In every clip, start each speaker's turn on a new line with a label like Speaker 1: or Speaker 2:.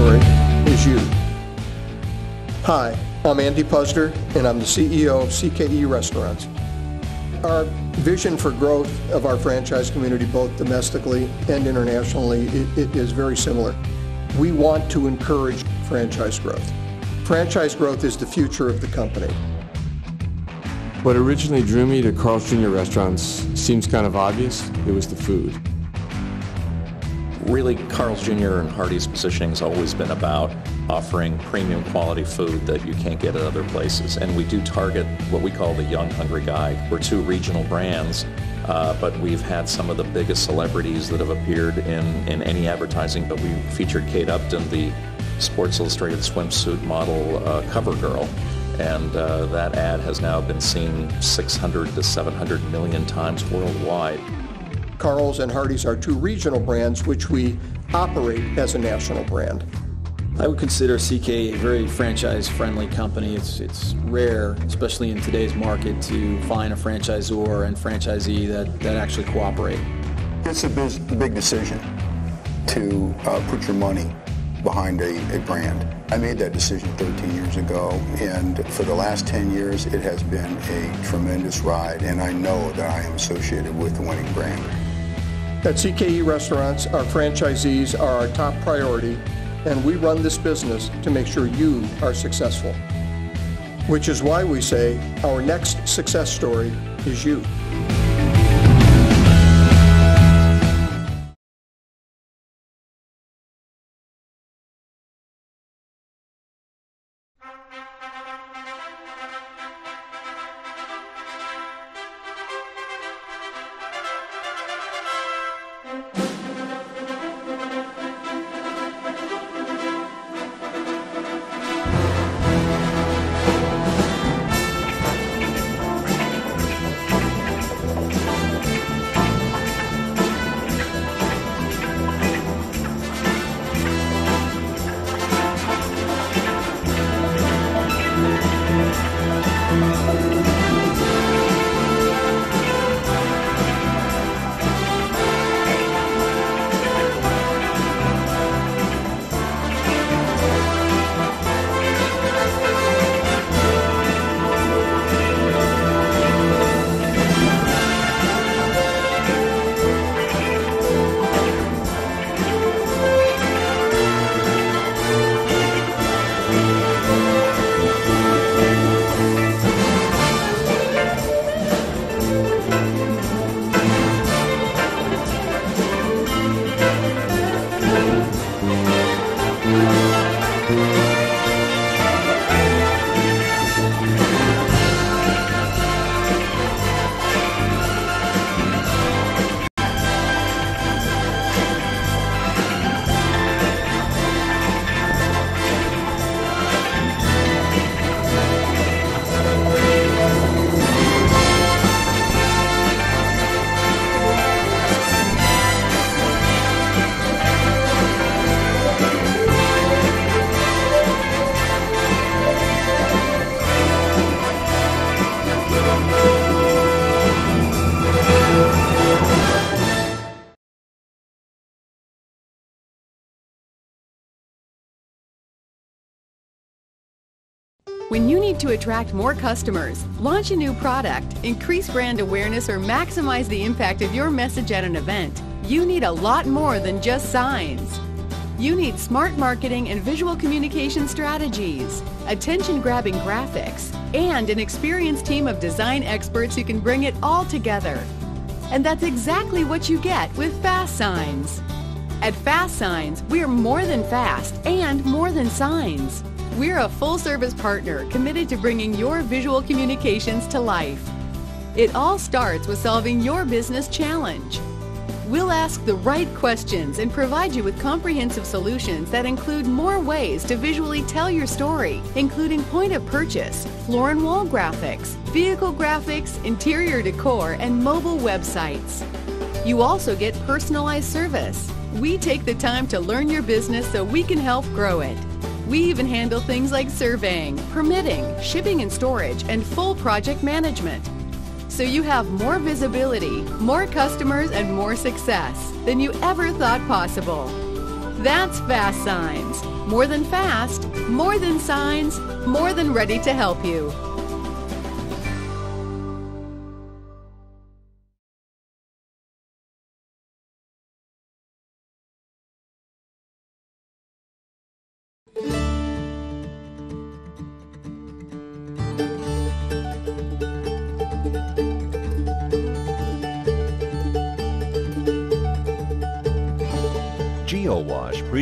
Speaker 1: story is you. Hi, I'm Andy Puzder, and I'm the CEO of CKE Restaurants. Our vision for growth of our franchise community, both domestically and internationally, it, it is very similar. We want to encourage franchise growth. Franchise growth is the future of the company.
Speaker 2: What originally drew me to Carl's Jr. restaurants seems kind of obvious. It was the food.
Speaker 3: Really, Carl's Jr. and Hardee's positioning has always been about offering premium quality food that you can't get at other places. And we do target what we call the young, hungry guy. We're two regional brands, uh, but we've had some of the biggest celebrities that have appeared in, in any advertising. But we featured Kate Upton, the Sports Illustrated swimsuit model uh, cover girl and uh, that ad has now been seen 600 to 700 million times worldwide.
Speaker 1: Carl's and Hardee's are two regional brands which we operate as a national brand.
Speaker 4: I would consider CK a very franchise-friendly company. It's, it's rare, especially in today's market, to find a franchisor and franchisee that, that actually cooperate.
Speaker 5: It's a big decision to uh, put your money behind a, a brand. I made that decision 13 years ago, and for the last 10 years, it has been a tremendous ride, and I know that I am associated with the winning brand.
Speaker 1: At CKE Restaurants, our franchisees are our top priority, and we run this business to make sure you are successful. Which is why we say our next success story is you.
Speaker 6: When you need to attract more customers, launch a new product, increase brand awareness, or maximize the impact of your message at an event, you need a lot more than just signs. You need smart marketing and visual communication strategies, attention-grabbing graphics, and an experienced team of design experts who can bring it all together. And that's exactly what you get with Fast Signs. At Fast Signs, we are more than fast and more than signs. We're a full service partner committed to bringing your visual communications to life. It all starts with solving your business challenge. We'll ask the right questions and provide you with comprehensive solutions that include more ways to visually tell your story, including point of purchase, floor and wall graphics, vehicle graphics, interior decor, and mobile websites. You also get personalized service. We take the time to learn your business so we can help grow it. We even handle things like surveying, permitting, shipping and storage, and full project management. So you have more visibility, more customers, and more success than you ever thought possible. That's Fast Signs. More than fast, more than signs, more than ready to help you.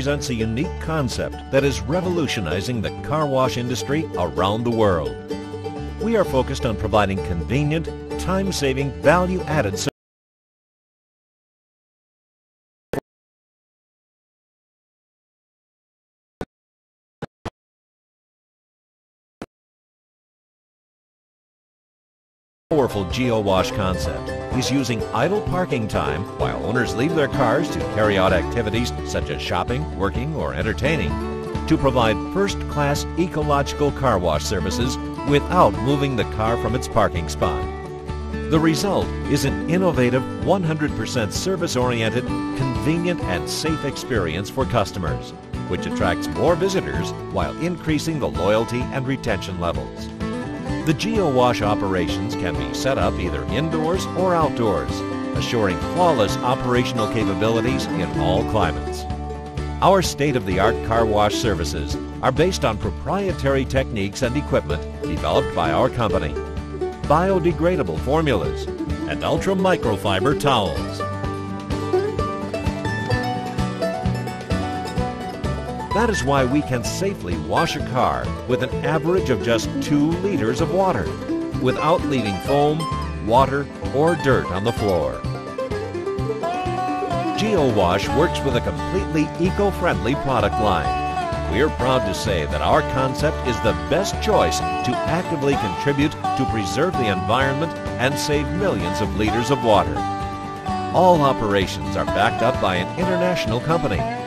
Speaker 7: Presents a unique concept that is revolutionizing the car wash industry around the world. We are focused on providing convenient, time-saving, value-added powerful GeoWash concept is using idle parking time while owners leave their cars to carry out activities such as shopping, working, or entertaining to provide first-class ecological car wash services without moving the car from its parking spot. The result is an innovative, 100% service-oriented, convenient, and safe experience for customers, which attracts more visitors while increasing the loyalty and retention levels. The GeoWash operations can be set up either indoors or outdoors, assuring flawless operational capabilities in all climates. Our state-of-the-art car wash services are based on proprietary techniques and equipment developed by our company, biodegradable formulas, and ultra microfiber towels. That is why we can safely wash a car with an average of just 2 liters of water without leaving foam, water, or dirt on the floor. GeoWash works with a completely eco-friendly product line. We are proud to say that our concept is the best choice to actively contribute to preserve the environment and save millions of liters of water. All operations are backed up by an international company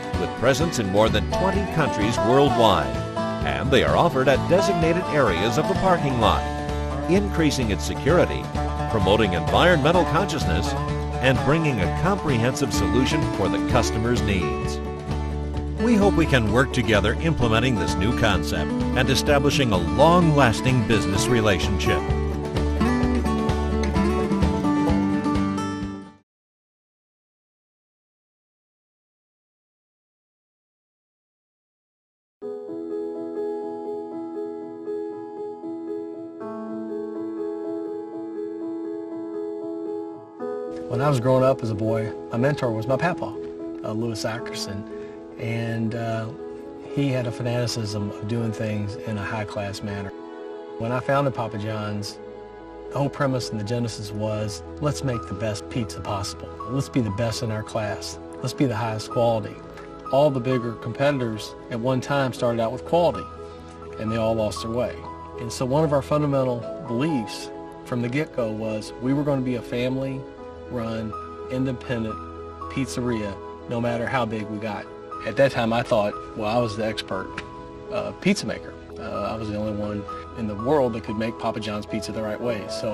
Speaker 7: presence in more than 20 countries worldwide, and they are offered at designated areas of the parking lot, increasing its security, promoting environmental consciousness, and bringing a comprehensive solution for the customer's needs. We hope we can work together implementing this new concept and establishing a long-lasting business relationship.
Speaker 8: Was growing up as a boy, my mentor was my papa, uh, Louis Ackerson, and uh, he had a fanaticism of doing things in a high-class manner. When I founded Papa John's, the whole premise and the genesis was, let's make the best pizza possible. Let's be the best in our class. Let's be the highest quality. All the bigger competitors at one time started out with quality, and they all lost their way. And so one of our fundamental beliefs from the get-go was we were going to be a family run, independent pizzeria, no matter how big we got. At that time, I thought, well, I was the expert uh, pizza maker. Uh, I was the only one in the world that could make Papa John's pizza the right way. So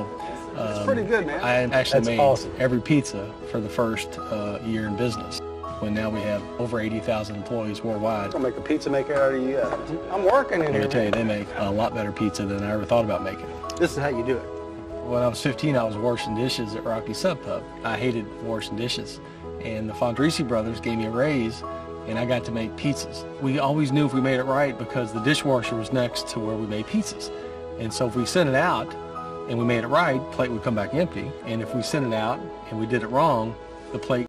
Speaker 8: um,
Speaker 9: pretty good, man.
Speaker 8: I actually
Speaker 9: That's
Speaker 8: made
Speaker 9: awesome.
Speaker 8: every pizza for the first uh, year in business. When now we have over 80,000 employees worldwide.
Speaker 9: I'm gonna make a pizza maker out of you. I'm working in
Speaker 8: I
Speaker 9: here.
Speaker 8: can tell you, they make a lot better pizza than I ever thought about making.
Speaker 9: This is how you do it.
Speaker 8: When I was 15, I was washing dishes at Rocky Sub Pub. I hated washing dishes. And the Fondrisi brothers gave me a raise, and I got to make pizzas. We always knew if we made it right because the dishwasher was next to where we made pizzas. And so if we sent it out and we made it right, plate would come back empty. And if we sent it out and we did it wrong, the plate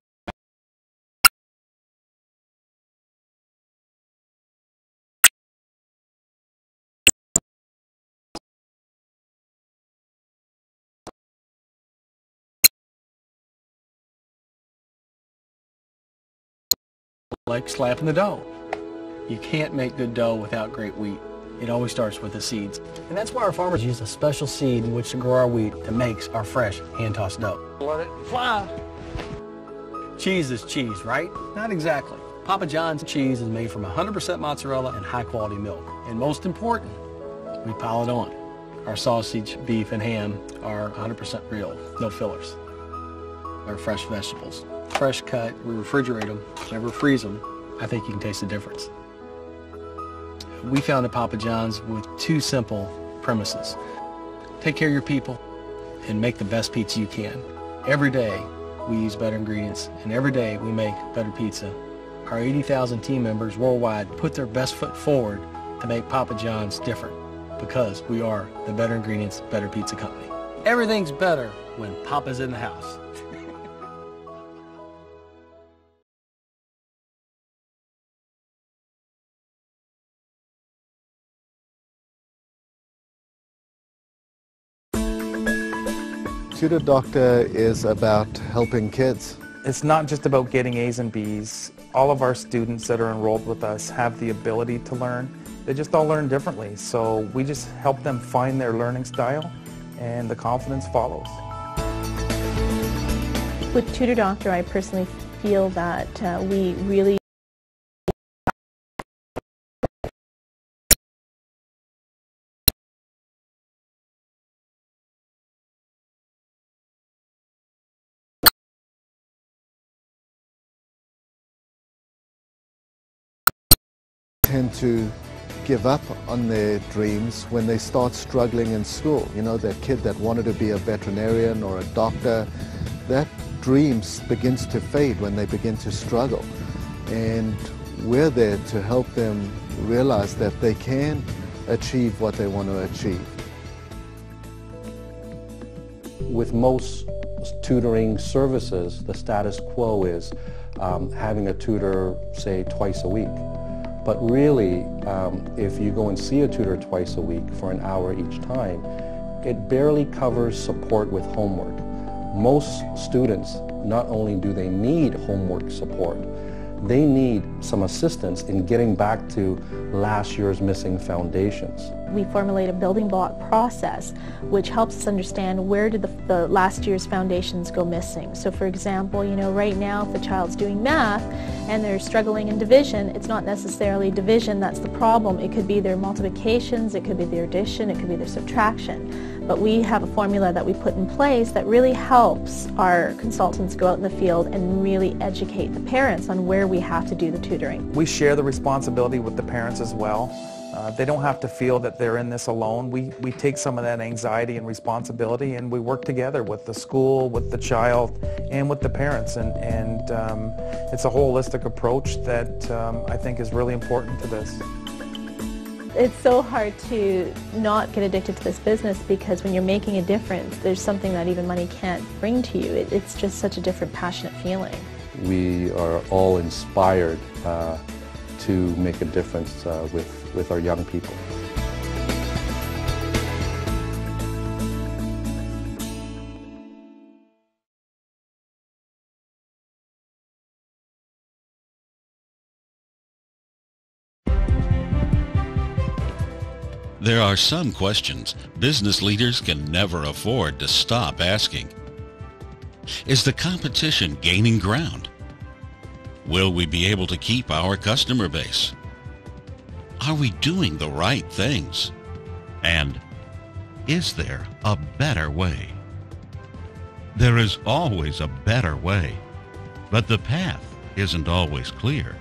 Speaker 8: like slapping the dough. You can't make good dough without great wheat. It always starts with the seeds. And that's why our farmers use a special seed in which to grow our wheat that makes our fresh hand-tossed dough.
Speaker 9: Let it fly.
Speaker 8: Cheese is cheese, right? Not exactly. Papa John's cheese is made from 100% mozzarella and high-quality milk. And most important, we pile it on. Our sausage, beef, and ham are 100% real, no fillers. Our fresh vegetables. Fresh cut, we refrigerate them, never freeze them. I think you can taste the difference. We founded Papa John's with two simple premises. Take care of your people and make the best pizza you can. Every day we use better ingredients and every day we make better pizza. Our 80,000 team members worldwide put their best foot forward to make Papa John's different because we are the better ingredients, better pizza company. Everything's better when Papa's in the house.
Speaker 10: Tutor Doctor is about helping kids.
Speaker 11: It's not just about getting A's and B's. All of our students that are enrolled with us have the ability to learn. They just all learn differently. So we just help them find their learning style and the confidence follows.
Speaker 12: With Tutor Doctor, I personally feel that uh, we really
Speaker 10: tend to give up on their dreams when they start struggling in school. You know, that kid that wanted to be a veterinarian or a doctor, that dream begins to fade when they begin to struggle. And we're there to help them realize that they can achieve what they want to achieve.
Speaker 13: With most tutoring services, the status quo is um, having a tutor, say, twice a week. But really, um, if you go and see a tutor twice a week for an hour each time, it barely covers support with homework. Most students, not only do they need homework support, they need some assistance in getting back to last year's missing foundations.
Speaker 12: We formulate a building block process which helps us understand where did the, the, last year's foundations go missing. So for example, you know, right now if a child's doing math and they're struggling in division, it's not necessarily division that's the problem. It could be their multiplications, it could be their addition, it could be their subtraction. But we have a formula that we put in place that really helps our consultants go out in the field and really educate the parents on where we have to do the tutoring.
Speaker 11: We share the responsibility with the parents as well. Uh, they don't have to feel that they're in this alone. We, we take some of that anxiety and responsibility and we work together with the school, with the child, and with the parents. And, and um, it's a holistic approach that um, I think is really important to this.
Speaker 12: It's so hard to not get addicted to this business because when you're making a difference, there's something that even money can't bring to you. It, it's just such a different passionate feeling.
Speaker 13: We are all inspired uh, to make a difference uh, with, with our young people.
Speaker 14: There are some questions business leaders can never afford to stop asking. Is the competition gaining ground? Will we be able to keep our customer base? Are we doing the right things? And is there a better way? There is always a better way, but the path isn't always clear.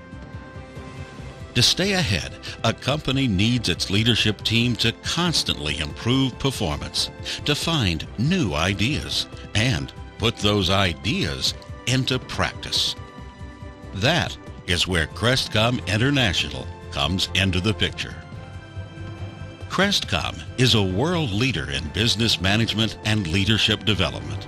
Speaker 14: To stay ahead, a company needs its leadership team to constantly improve performance, to find new ideas, and put those ideas into practice. That is where Crestcom International comes into the picture. Crestcom is a world leader in business management and leadership development.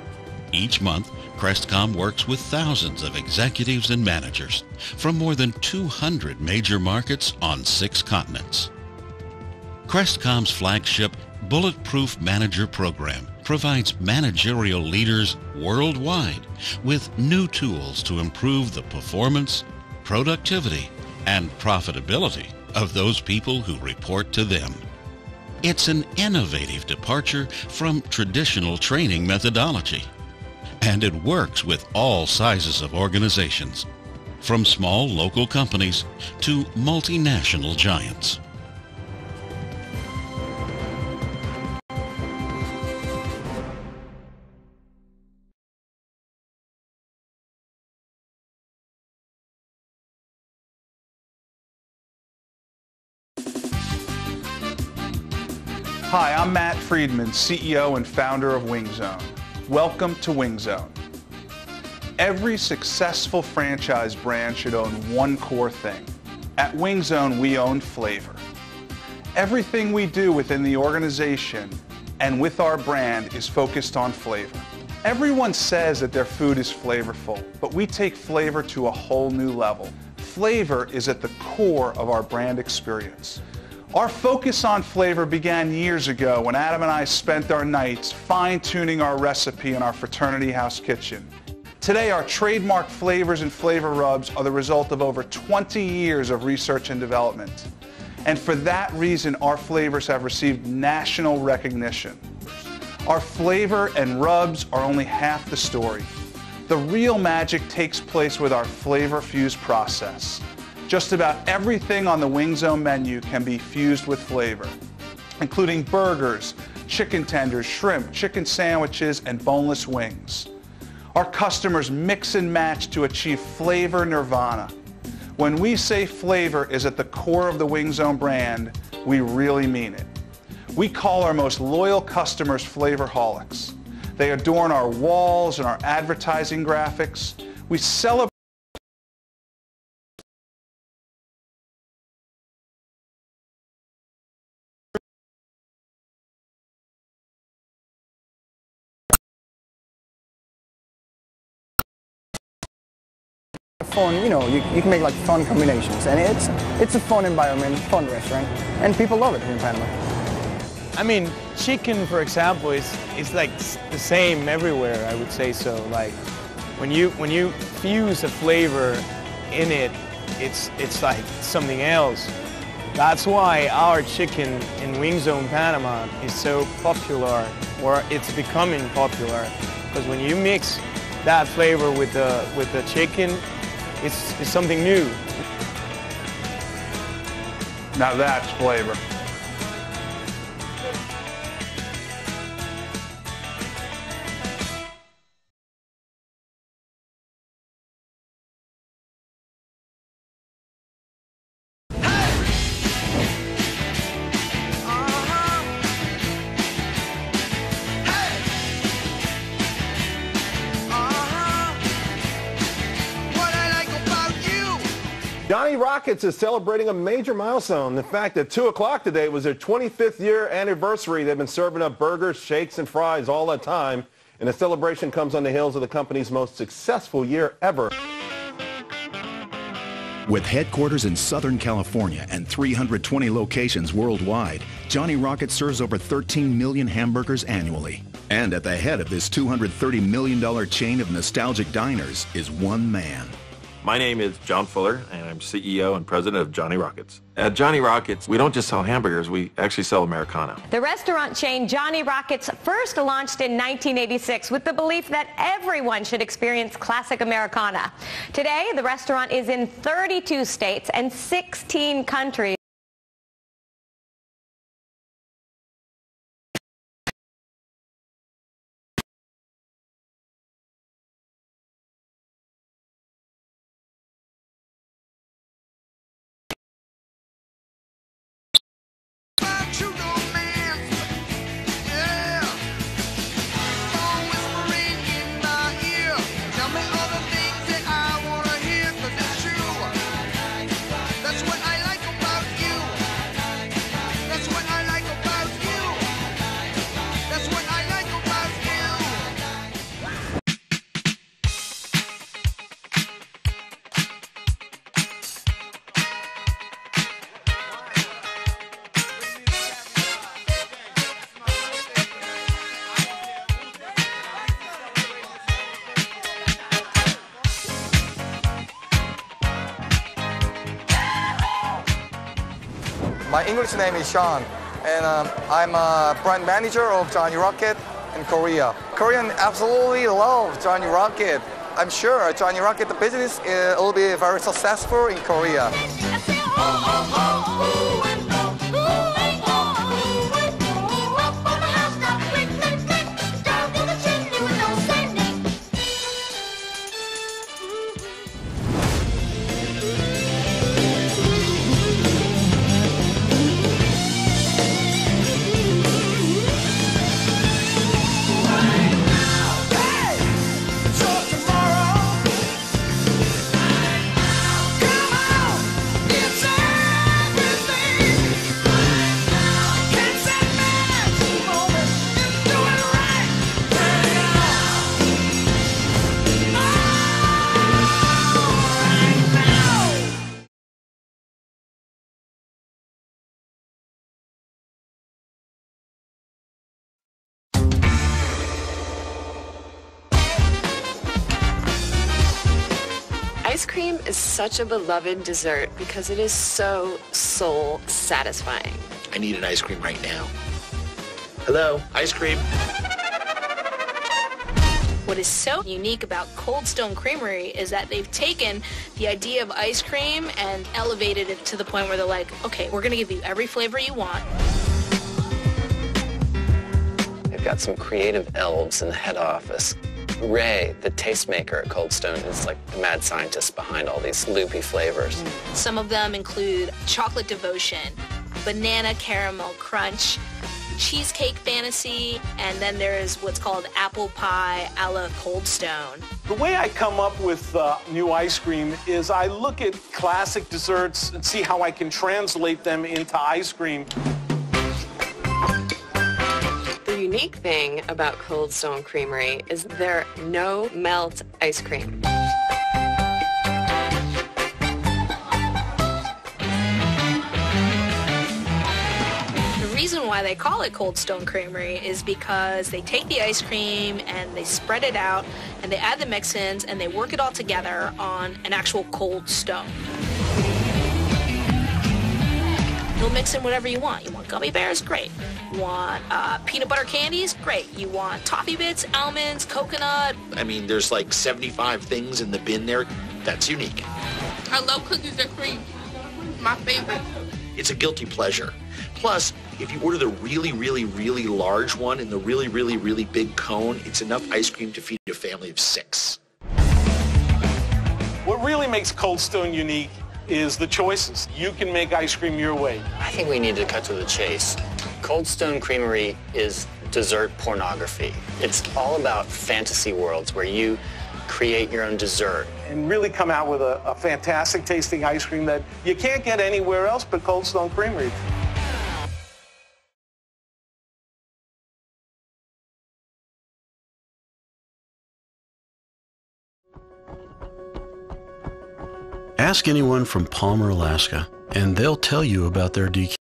Speaker 14: Each month, Crestcom works with thousands of executives and managers from more than 200 major markets on six continents. Crestcom's flagship Bulletproof Manager program provides managerial leaders worldwide with new tools to improve the performance, productivity, and profitability of those people who report to them. It's an innovative departure from traditional training methodology and it works with all sizes of organizations, from small local companies to multinational giants.
Speaker 15: Hi, I'm Matt Friedman, CEO and founder of WingZone. Welcome to WingZone. Every successful franchise brand should own one core thing. At WingZone, we own flavor. Everything we do within the organization and with our brand is focused on flavor. Everyone says that their food is flavorful, but we take flavor to a whole new level. Flavor is at the core of our brand experience. Our focus on flavor began years ago when Adam and I spent our nights fine-tuning our recipe in our fraternity house kitchen. Today, our trademark flavors and flavor rubs are the result of over 20 years of research and development. And for that reason, our flavors have received national recognition. Our flavor and rubs are only half the story. The real magic takes place with our flavor fuse process. Just about everything on the WingZone menu can be fused with flavor, including burgers, chicken tenders, shrimp, chicken sandwiches, and boneless wings. Our customers mix and match to achieve flavor nirvana. When we say flavor is at the core of the WingZone brand, we really mean it. We call our most loyal customers flavorholics. They adorn our walls and our advertising graphics. We celebrate
Speaker 9: fun, you know, you, you can make like fun combinations. And it's, it's a fun environment, fun restaurant. And people love it here in Panama.
Speaker 16: I mean, chicken, for example, is, is like the same everywhere, I would say so. Like, when you, when you fuse a flavor in it, it's, it's like something else. That's why our chicken in WingZone Panama is so popular, or it's becoming popular. Because when you mix that flavor with the, with the chicken, it's, it's something new.
Speaker 15: Now that's flavor.
Speaker 17: Rockets is celebrating a major milestone. In fact, at 2 o'clock today was their 25th year anniversary. They've been serving up burgers, shakes, and fries all that time. And the celebration comes on the heels of the company's most successful year ever.
Speaker 18: With headquarters in Southern California and 320 locations worldwide, Johnny Rocket serves over 13 million hamburgers annually. And at the head of this $230 million chain of nostalgic diners is one man.
Speaker 19: My name is John Fuller, and I'm CEO and president of Johnny Rockets. At Johnny Rockets, we don't just sell hamburgers, we actually sell Americana.
Speaker 20: The restaurant chain Johnny Rockets first launched in 1986 with the belief that everyone should experience classic Americana. Today, the restaurant is in 32 states and 16 countries.
Speaker 21: English name is Sean, and um, I'm a brand manager of Johnny Rocket in Korea. Korean absolutely love Johnny Rocket. I'm sure Johnny Rocket the business will be very successful in Korea.
Speaker 22: Ice cream is such a beloved dessert because it is so soul satisfying.
Speaker 23: I need an ice cream right now. Hello, ice cream.
Speaker 24: What is so unique about Cold Stone Creamery is that they've taken the idea of ice cream and elevated it to the point where they're like, okay, we're going to give you every flavor you want.
Speaker 25: They've got some creative elves in the head office. Ray, the tastemaker at Cold Stone, is like the mad scientist behind all these loopy flavors.
Speaker 24: Some of them include chocolate devotion, banana caramel crunch, cheesecake fantasy, and then there's what's called apple pie a la Cold Stone.
Speaker 26: The way I come up with uh, new ice cream is I look at classic desserts and see how I can translate them into ice cream.
Speaker 22: Unique thing about Cold Stone Creamery is their no melt ice cream.
Speaker 24: The reason why they call it Cold Stone Creamery is because they take the ice cream and they spread it out and they add the mix-ins and they work it all together on an actual cold stone. You'll mix in whatever you want. You want gummy bears? Great. You want uh, peanut butter candies? Great. You want toffee bits, almonds, coconut?
Speaker 23: I mean, there's like 75 things in the bin there. That's unique.
Speaker 27: I love cookies and cream. My favorite.
Speaker 23: It's a guilty pleasure. Plus, if you order the really, really, really large one in the really, really, really big cone, it's enough ice cream to feed a family of six.
Speaker 26: What really makes Cold Stone unique is the choices. You can make ice cream your way.
Speaker 25: I think we need to cut to the chase. Cold Stone Creamery is dessert pornography. It's all about fantasy worlds where you create your own dessert.
Speaker 26: And really come out with a, a fantastic tasting ice cream that you can't get anywhere else but Cold Stone Creamery.
Speaker 28: Ask anyone from Palmer, Alaska, and they'll tell you about their DQ.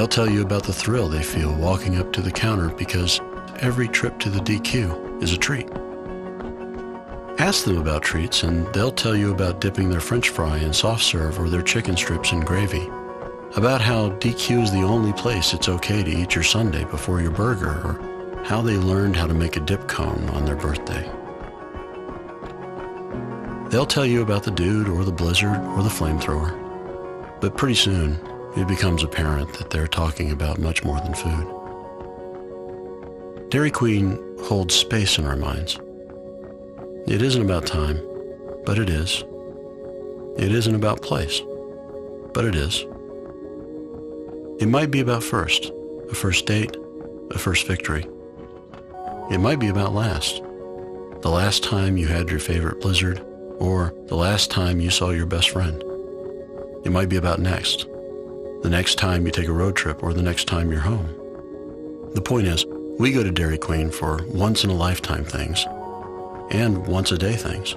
Speaker 28: They'll tell you about the thrill they feel walking up to the counter because every trip to the DQ is a treat. Ask them about treats and they'll tell you about dipping their french fry in soft serve or their chicken strips in gravy. About how DQ is the only place it's okay to eat your sundae before your burger or how they learned how to make a dip cone on their birthday. They'll tell you about the dude or the blizzard or the flamethrower. But pretty soon, it becomes apparent that they're talking about much more than food. Dairy Queen holds space in our minds. It isn't about time, but it is. It isn't about place, but it is. It might be about first, a first date, a first victory. It might be about last, the last time you had your favorite blizzard, or the last time you saw your best friend. It might be about next, the next time you take a road trip or the next time you're home. The point is, we go to Dairy Queen for once-in-a-lifetime things and once-a-day things.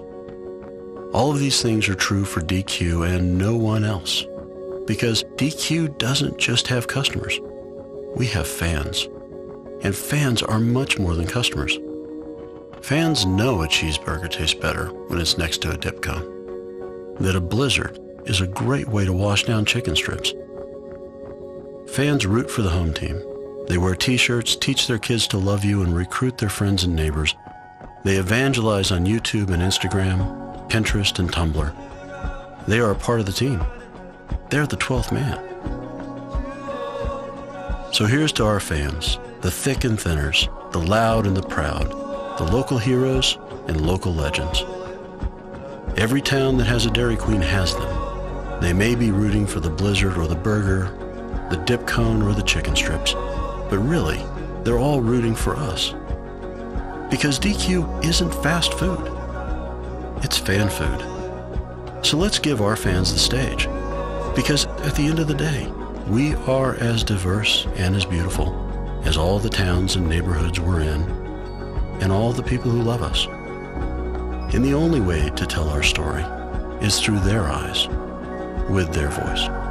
Speaker 28: All of these things are true for DQ and no one else because DQ doesn't just have customers. We have fans. And fans are much more than customers. Fans know a cheeseburger tastes better when it's next to a dip cone. That a blizzard is a great way to wash down chicken strips Fans root for the home team. They wear t-shirts, teach their kids to love you, and recruit their friends and neighbors. They evangelize on YouTube and Instagram, Pinterest, and Tumblr. They are a part of the team. They're the 12th man. So here's to our fans, the thick and thinners, the loud and the proud, the local heroes and local legends. Every town that has a Dairy Queen has them. They may be rooting for the blizzard or the burger, the dip cone or the chicken strips, but really, they're all rooting for us. Because DQ isn't fast food. It's fan food. So let's give our fans the stage. Because at the end of the day, we are as diverse and as beautiful as all the towns and neighborhoods we're in, and all the people who love us. And the only way to tell our story is through their eyes, with their voice.